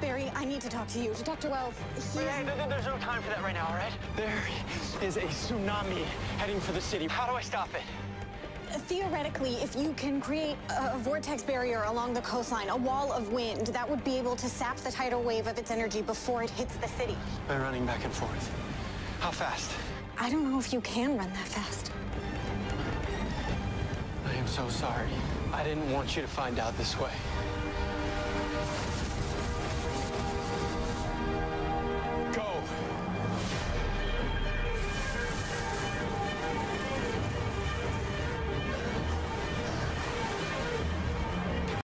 Barry, I need to talk to you. To Dr. Wells, he's... Hey, there- there's no time for that right now, all right? There is a tsunami heading for the city. How do I stop it? Theoretically, if you can create a vortex barrier along the coastline, a wall of wind, that would be able to sap the tidal wave of its energy before it hits the city. By running back and forth. How fast? I don't know if you can run that fast. I am so sorry. I didn't want you to find out this way.